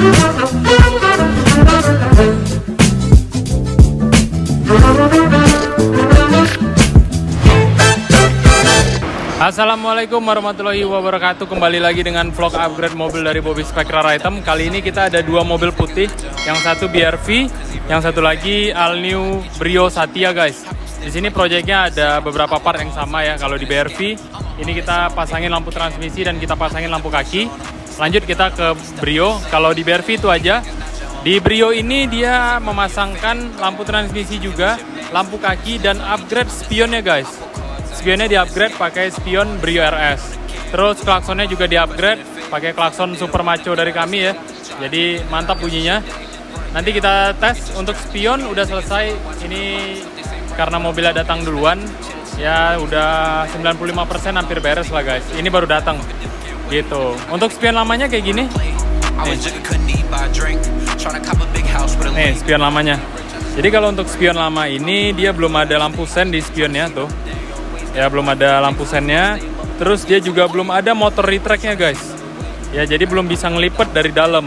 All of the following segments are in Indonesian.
Assalamualaikum warahmatullahi wabarakatuh. Kembali lagi dengan vlog upgrade mobil dari Bobby Spectral Item Kali ini kita ada dua mobil putih. Yang satu BRV Yang satu lagi All New Brio Satya guys. Di sini proyeknya ada beberapa part yang sama ya. Kalau di BRV Ini kita pasangin lampu transmisi dan kita pasangin lampu kaki Lanjut kita ke Brio. Kalau di BRV itu aja. Di Brio ini dia memasangkan lampu transmisi juga Lampu kaki dan upgrade spionnya guys. Spionnya di upgrade pakai spion Brio RS terus klaksonnya juga di upgrade pakai klakson super macho dari kami ya. Jadi mantap bunyinya. Nanti kita tes untuk spion udah selesai. Ini karena mobilnya datang duluan. Ya udah 95% hampir beres lah guys. Ini baru datang gitu. Untuk spion lamanya kayak gini. Nih, nih spion lamanya. Jadi kalau untuk spion lama ini dia belum ada lampu sen di spionnya tuh. Ya belum ada lampu sennya. Terus dia juga belum ada motor retracknya guys. Ya jadi belum bisa ngelipet dari dalam.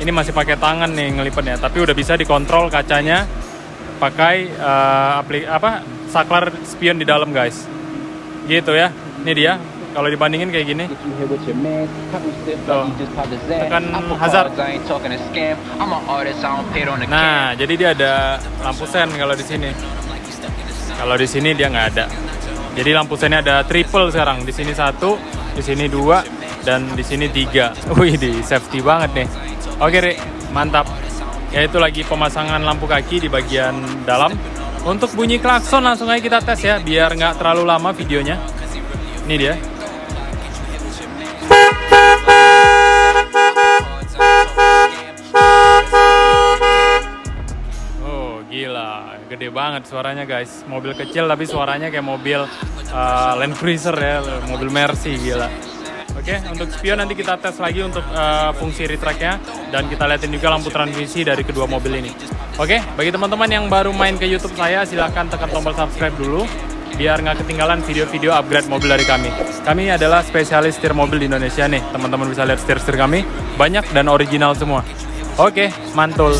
Ini masih pakai tangan nih ngelipetnya tapi udah bisa dikontrol kacanya. Pakai uh, aplik apa? Saklar spion di dalam guys. Gitu ya. Ini dia kalau dibandingin kayak gini Tuh. tekan hazard nah jadi dia ada lampu sen kalau di sini kalau di sini dia nggak ada jadi lampu sennya ada triple sekarang. Di sini satu, di sini dua, dan di sini tiga. Wih, di safety banget nih. Oke, Rik, mantap. Ya itu lagi pemasangan lampu kaki di bagian dalam. Untuk bunyi klakson langsung aja kita tes ya, biar nggak terlalu lama videonya. Ini dia. Gede banget suaranya guys mobil kecil tapi suaranya kayak mobil uh, Land Cruiser ya mobil Mercy gila Oke, okay, untuk spion nanti kita tes lagi untuk uh, fungsi retracknya dan kita liatin juga lampu transmisi dari kedua mobil ini. Oke, okay, bagi teman-teman yang baru main ke YouTube saya, silahkan tekan tombol subscribe dulu biar nggak ketinggalan video-video upgrade mobil dari kami. Kami adalah spesialis setir mobil di Indonesia nih, teman-teman bisa lihat setir-setir kami banyak dan original semua. Oke, okay, mantul.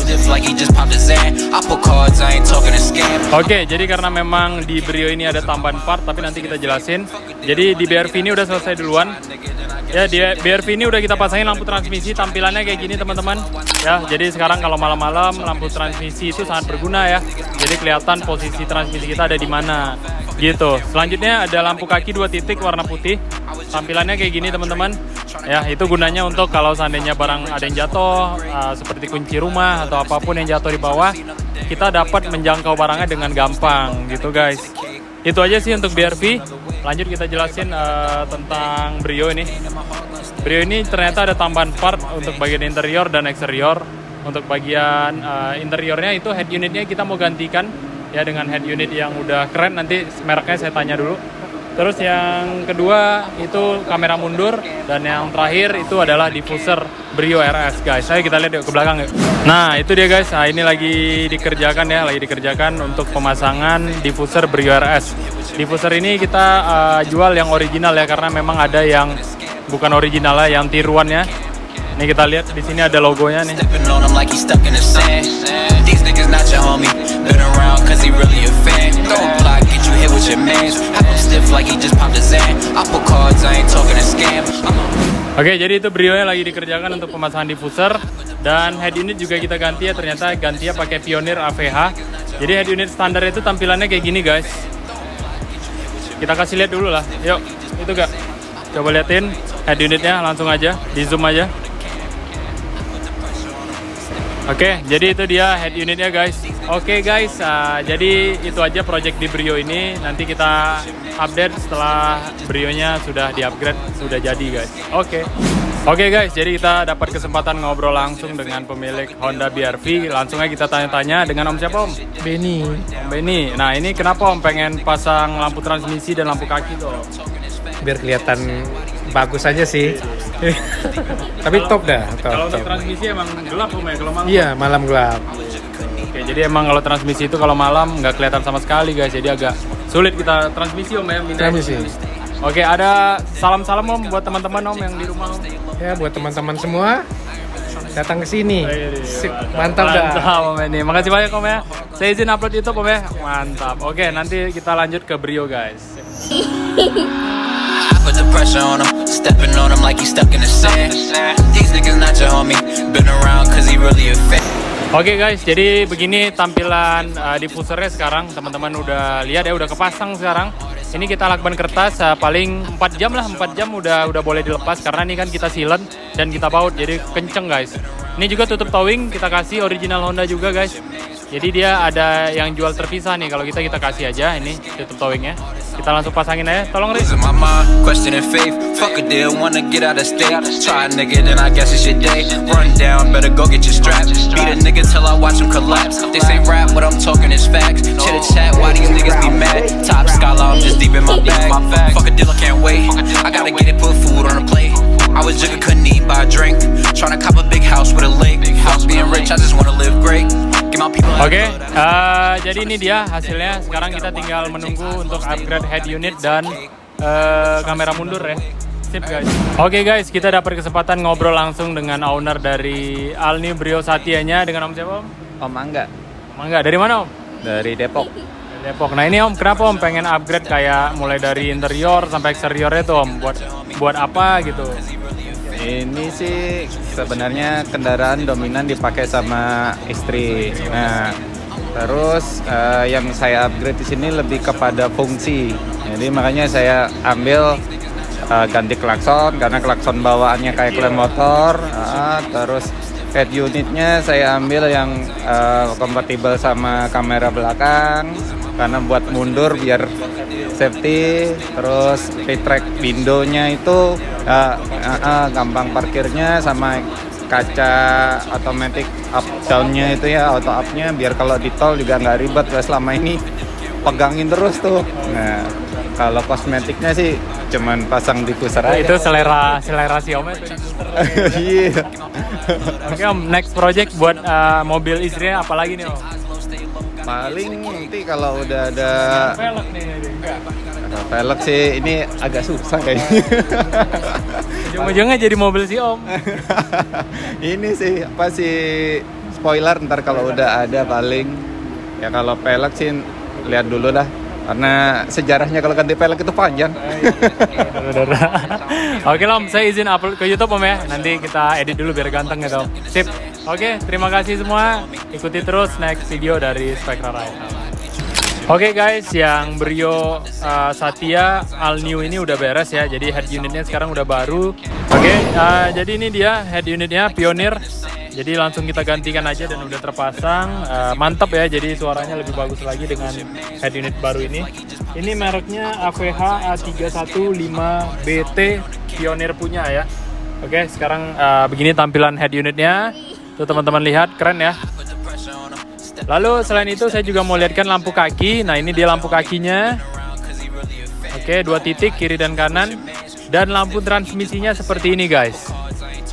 Oke, okay, jadi karena memang di Brio ini ada tambahan part, tapi nanti kita jelasin. Jadi di BRV ini udah selesai duluan. Ya, di BRV ini udah kita pasangin lampu transmisi, tampilannya kayak gini teman-teman. Ya, jadi sekarang kalau malam-malam lampu transmisi itu sangat berguna ya. Jadi kelihatan posisi transmisi kita ada di mana. Gitu. Selanjutnya ada lampu kaki dua titik warna putih. Tampilannya kayak gini teman-teman ya itu gunanya untuk kalau seandainya barang ada yang jatuh uh, seperti kunci rumah atau apa pun yang jatuh di bawah kita dapat menjangkau barangnya dengan gampang gitu guys. Itu aja sih untuk BRV lanjut kita jelasin uh, tentang Brio ini. Brio ini ternyata ada tambahan part untuk bagian interior dan eksterior. Untuk bagian uh, interiornya itu head unitnya kita mau gantikan ya dengan head unit yang udah keren. Nanti mereknya saya tanya dulu Terus yang kedua itu kamera mundur dan yang terakhir itu adalah diffuser Brio RS guys. Ayo kita lihat yuk ke belakang yuk. Nah itu dia guys. Nah, ini lagi dikerjakan ya, lagi dikerjakan untuk pemasangan diffuser Brio RS. Diffuser ini kita uh, jual yang original ya karena memang ada yang bukan original lah, yang tiruan Ini kita lihat di sini ada logonya nih. Oke, jadi itu Brio-nya lagi dikerjakan untuk pemasangan diffuser dan head unit juga kita ganti ya. Ternyata ganti ya pakai Pioneer AVH. Jadi head unit standar itu tampilannya kayak gini, guys. Kita kasih lihat dulu lah. Yuk, itu gak? Coba liatin head unitnya langsung aja, di zoom aja. Oke, jadi itu dia head unitnya guys. Oke guys, uh, jadi itu aja project di Brio ini. Nanti kita update setelah Brio-nya sudah di-upgrade, sudah jadi guys. Oke. Oke guys, jadi kita dapat kesempatan ngobrol langsung dengan pemilik Honda BRV. Langsung aja kita tanya-tanya dengan Om siapa Om? Benny. Om Benny. Nah ini kenapa Om pengen pasang lampu transmisi dan lampu kaki tuh? Biar kelihatan bagus aja sih. Tapi top dah. Top, kalau transmisi emang gelap om ya kalau malam? Iya malam gelap. Oke jadi emang kalau transmisi itu kalau malam nggak kelihatan sama sekali guys. Jadi agak sulit kita transmisi om ya. Transmisi. Oke ada salam-salam om buat teman-teman om yang di rumah om. Ya buat teman-teman semua. datang ke sini. Sip, mantap dah. Mantap Om ini. Makasih banyak Om ya. Saya izin upload YouTube Om ya. Mantap. Oke, nanti kita lanjut ke Brio guys. The pressure on him, stepping on him like he's stuck in the sand. These niggas not your homie, been around cause he really a fan. Oke guys, jadi begini tampilan uh, diffusernya sekarang. Teman-teman udah lihat ya, udah kepasang sekarang. Ini kita lakban kertas uh, paling 4 jam lah, 4 jam udah udah boleh dilepas karena ini kan kita silent dan kita baut jadi kenceng guys. Ini juga tutup towing kita kasih original Honda juga guys. Jadi dia ada yang jual terpisah nih. Kalau kita kita kasih aja ini tutup towingnya. Kita langsung pasangin aja. Tolong Riz. Losing my mind, questioning faith. Fuck a deal, wanna get out of state. Try a nigga, then I guess it's your day. Run down, better go get your strap. Beat a nigga till I watch him collapse. This ain't rap, what I'm talking is facts. Chitter chat, why these niggas be mad? Top scholar, I'm just deep in my bag. Fuck a deal, I can't wait. I gotta get it, put food on a plate. I was jigger, couldn't eat, buy a drink. Tryna cop a big house with a lake. Fuck being rich, I just wanna live great. Get my people Oke, eh, jadi ini dia hasilnya. Sekarang kita tinggal menunggu untuk upgrade head unit dan eh, kamera mundur ya. Sip guys. Oke guys, kita dapat kesempatan ngobrol langsung dengan owner dari Alni Brio Satianya dengan Om siapa Om? Om Angga Mangga, dari mana Om? dari Depok. Dari Depok. Nah ini Om, kenapa Om pengen upgrade kayak mulai dari interior sampai eksteriornya tuh Om? Buat buat apa gitu? Ini sih sebenarnya kendaraan dominan dipakai sama istri. Nah, terus eh, yang saya upgrade di sini lebih kepada fungsi. Jadi makanya saya ambil eh, ganti klakson karena klakson bawaannya kayak klem motor. Ah, terus head unitnya saya ambil yang eh, kompatibel sama kamera belakang karena buat mundur biar safety terus retract windownya itu uh, uh, uh, gampang parkirnya sama kaca otomatis up downnya itu ya auto upnya. Biar kalau di tol juga nggak ribet Wah, selama ini pegangin terus tuh. Nah kalau kosmetiknya sih cuman pasang diffuser Nah, aja. Itu selera selera si Om iya. Oke Om, next project buat eh, mobil istrinya apa lagi nih Om? Paling nanti kalau udah ada Velg nih, enggak. ada velg sih ini agak susah kayaknya Ujung-ujungnya jadi mobil si Om. ini sih apa sih spoiler ntar kalau udah ada paling ya kalau pelek sih lihat dulu dah karena sejarahnya kalau ganti pelek itu panjang Oke lah Om, saya izin upload ke YouTube Om ya. Nanti kita edit dulu biar ganteng gitu. Sip. Oke, terima kasih semua. Ikuti terus next video dari Spectra Ride. Oke guys, yang Brio uh, Satya All New ini udah beres ya. Jadi head unitnya sekarang udah baru. Oke, uh, jadi ini dia head unitnya Pioneer. Jadi langsung kita gantikan aja dan udah terpasang. Uh, mantap ya, jadi suaranya lebih bagus lagi dengan head unit baru ini. Ini mereknya AVH A315BT Pioneer punya ya. Oke, sekarang uh, begini tampilan head unitnya. Tuh teman-teman lihat, keren ya. Lalu selain itu saya juga mau lihatkan lampu kaki. Nah ini dia lampu kakinya. Oke dua titik kiri dan kanan. Dan lampu transmisinya seperti ini guys.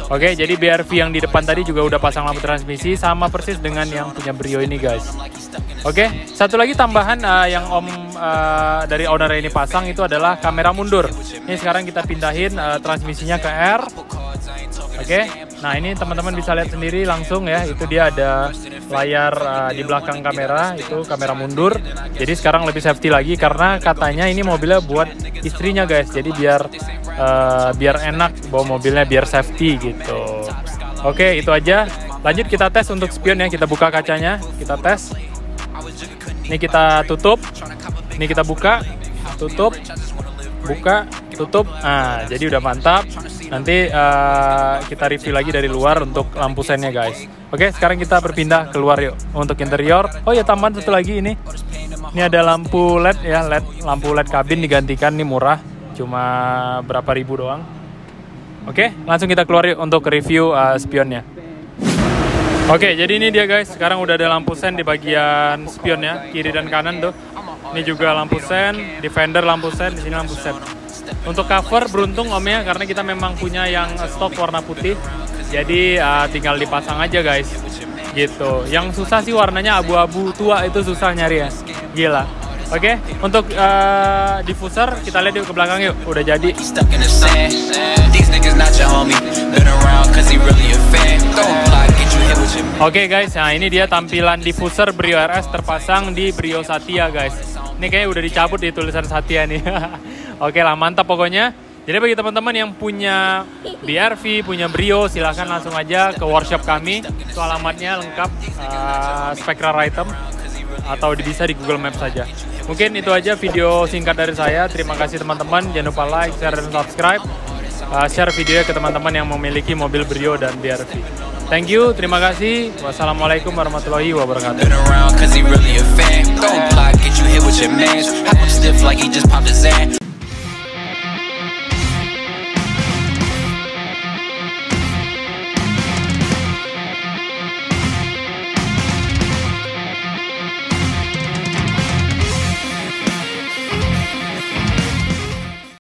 Oke jadi BRV yang di depan tadi juga udah pasang lampu transmisi sama persis dengan yang punya Brio ini guys. Oke satu lagi tambahan uh, yang Om uh, dari owner ini pasang itu adalah kamera mundur. Ini sekarang kita pindahin uh, transmisinya ke R. Oke, nah ini teman-teman bisa lihat sendiri langsung ya, itu dia ada layar uh, di belakang kamera, itu kamera mundur. Jadi sekarang lebih safety lagi karena katanya ini mobilnya buat istrinya guys, jadi biar uh, biar enak bawa mobilnya, biar safety gitu. Oke, itu aja. Lanjut kita tes untuk spion ya, kita buka kacanya, kita tes. Ini kita tutup, ini kita buka, tutup, buka, tutup. Nah, jadi udah mantap. Nanti uh, kita review lagi dari luar untuk lampu sennya guys. Oke, sekarang kita berpindah keluar yuk untuk interior. Oh ya tambahan satu lagi ini. Ini ada lampu LED ya, LED lampu LED kabin digantikan nih murah, cuma berapa ribu doang. Oke, langsung kita keluar yuk untuk review uh, spionnya. Oke, jadi ini dia guys. Sekarang udah ada lampu sen di bagian spionnya, kiri dan kanan tuh. Ini juga lampu sen, defender lampu sen, di sini lampu sen. Untuk cover beruntung om ya, karena kita memang punya yang stok warna putih. Jadi uh, tinggal dipasang aja guys. Gitu. Yang susah sih warnanya abu-abu tua itu susah nyari ya. Gila. Oke, untuk uh, diffuser kita lihat yuk ke belakang yuk. Udah jadi. Oke guys, nah ini dia tampilan diffuser Brio RS terpasang di Brio Satya guys. Ini kayaknya udah dicabut di tulisan Satya nih. Oke lah, mantap pokoknya. Jadi bagi teman-teman yang punya BRV, punya Brio, silahkan langsung aja ke workshop kami. Itu alamatnya lengkap, uh, Spectral Item, atau bisa di Google Maps saja. Mungkin itu aja video singkat dari saya. Terima kasih teman-teman. Jangan lupa like, share, dan subscribe. Uh, share video ke teman-teman yang memiliki mobil Brio dan BRV. Thank you, terima kasih. Wassalamualaikum warahmatullahi wabarakatuh. Like he just popped his hand.